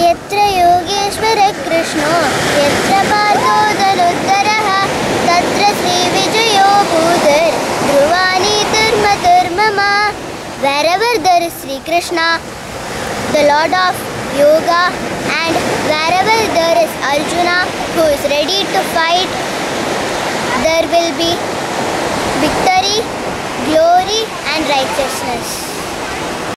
यत्र योगेश्वर कृष्णो यत्र पार्थोदनुत्तरः तत्र श्रीविजयो भूधर् ध्रुवानीतिर्मतिर्मम Wherever there is Sri Krishna, the Lord of Yoga, and wherever there is Arjuna who is ready to fight, there will be victory, glory, and righteousness.